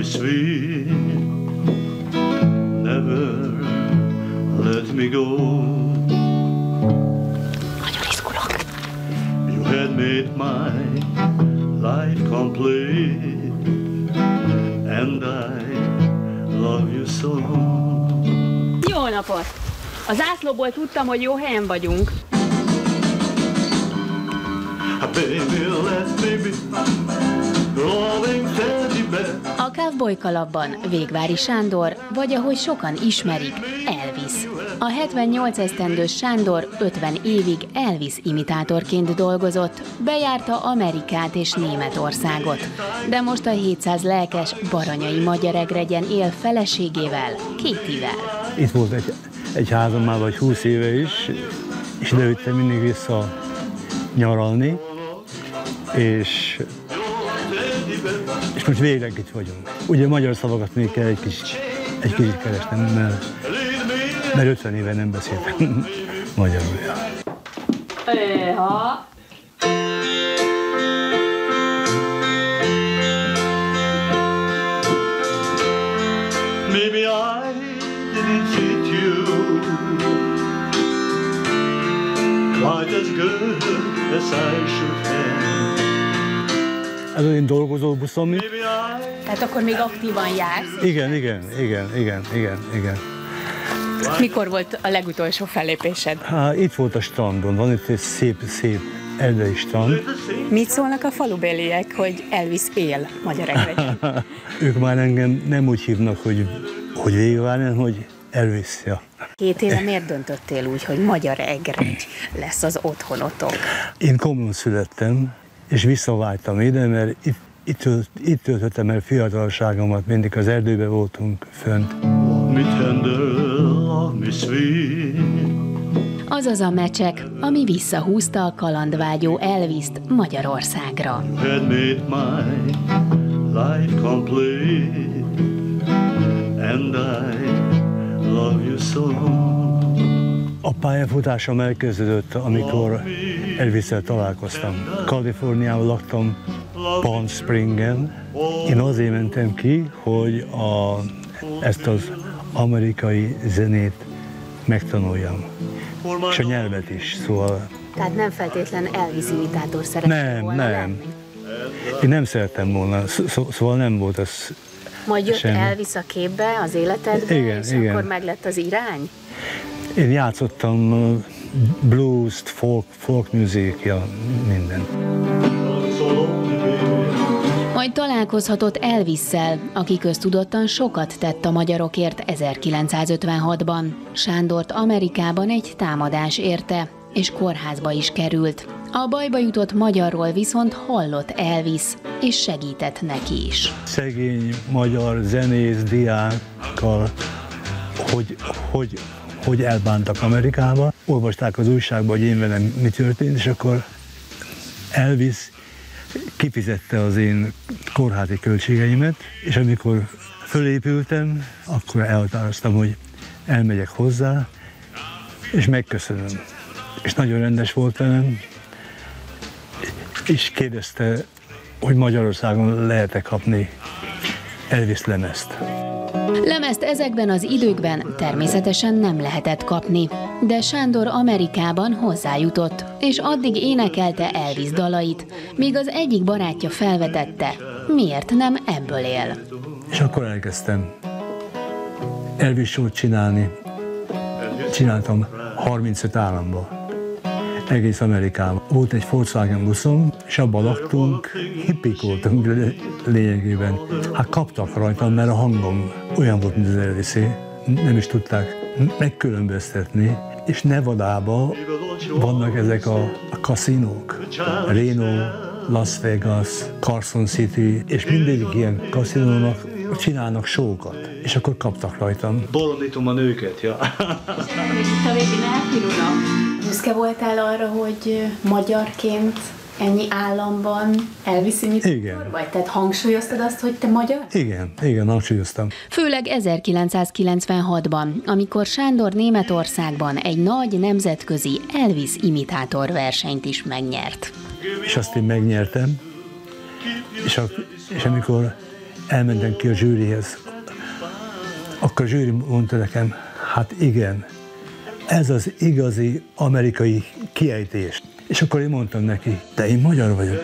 me sweet. Never let me go. You had made my life complete, and I love you so. Jó napot! A zászlóból tudtam, hogy jó helyen vagyunk. Baby, let me A Cowboy kalapban Végvári Sándor, vagy ahogy sokan ismerik, Elvis. A 78 esztendős Sándor 50 évig Elvis imitátorként dolgozott, bejárta Amerikát és Németországot. De most a 700 lelkes baranyai magyar egregyen él feleségével, Kétivel. Itt volt egy, egy házam már vagy 20 éve is, és ide mindig vissza nyaralni, és, és most végleg itt vagyunk. Ugye magyar szavakat még kell egy kis, egy kicsit keresnem, mert, mert 50 éve nem beszéltem magyarul. Éha! Maybe I didn't treat you quite as good as I should have. Ez az én dolgozóbuszom. Maybe I Tehát akkor még aktívan jársz. Igen, igen, igen, igen, igen, igen. Mikor volt a legutolsó fellépésed? Há, itt volt a strandon, van itt egy szép, szép erdei strand. Mit szólnak a falubéliek, hogy Elvis él magyar egregyen? ők már engem nem úgy hívnak, hogy, hogy hanem hogy Elvis. Ja. Két éve miért döntöttél úgy, hogy magyar egregy lesz az otthonotok? Én Komlón születtem, és visszaváltam ide, mert itt, itt, itt töltöttem el fiatalságomat, mindig az erdőben voltunk fönt. sweet. Azaz a mecsek, ami visszahúzta a kalandvágyó Elviszt Magyarországra. Had made my life complete, and I love you so. A pályafutásom elkezdődött, amikor Elvis-el találkoztam. Kaliforniában laktam Palm Springen. Én azért mentem ki, hogy a, ezt az amerikai zenét megtanuljam. És a nyelvet is, szóval Tehát nem feltétlen Elvis imitátor szeretett nem, volna nem. lenni. Én nem szerettem volna, szó, szó- szóval nem volt ez. Majd jött Semmi. Elvis a képbe, az életedbe, Igen, és igen. akkor meglett az irány? Én játszottam uh, blues, folk, folk music, ja, minden. Majd találkozhatott Elvisszel, aki köztudottan sokat tett a magyarokért 1956-ban. Sándort Amerikában egy támadás érte, és kórházba is került. A bajba jutott magyarról viszont hallott Elvis, és segített neki is. Szegény magyar zenész diákkal, hogy, hogy, hogy elbántak Amerikába. Olvasták az újságban, hogy én velem mi történt, és akkor Elvis kifizette az én kórházi költségeimet, és amikor fölépültem, akkor elhatároztam, hogy elmegyek hozzá, és megköszönöm. És nagyon rendes volt velem, és kérdezte, hogy Magyarországon lehet-e kapni Elvis lemezt. Lemezt ezekben az időkben természetesen nem lehetett kapni, de Sándor Amerikában hozzájutott, és addig énekelte Elvis dalait, míg az egyik barátja felvetette, miért nem ebből él. És akkor elkezdtem Elvis csinálni. Csináltam 35 államba. Egész Amerikában. Volt egy Volkswagen buszom, és abban laktunk, hippik voltunk lé- lényegében. Hát kaptak rajtam, mert a hangom olyan volt, mint az Elvisé. Nem is tudták megkülönböztetni. És Nevadában vannak ezek a, a kaszinók. Reno, Las Vegas, Carson City, és mindegyik ilyen kaszinónak csinálnak sókat, és akkor kaptak rajtam. Bolondítom a nőket, ja. Végén elpirulnak. Büszke voltál arra, hogy magyarként ennyi államban Elvis imitátor Igen. vagy? Tehát hangsúlyoztad azt, hogy te magyar? Igen, igen, hangsúlyoztam. Főleg 1996-ban, amikor Sándor Németországban egy nagy nemzetközi Elvis imitátor versenyt is megnyert. És azt én megnyertem, és, a, és amikor elmentem ki a zsűrihez. Akkor a zsűri mondta nekem, hát igen, ez az igazi amerikai kiejtés. És akkor én mondtam neki, de én magyar vagyok.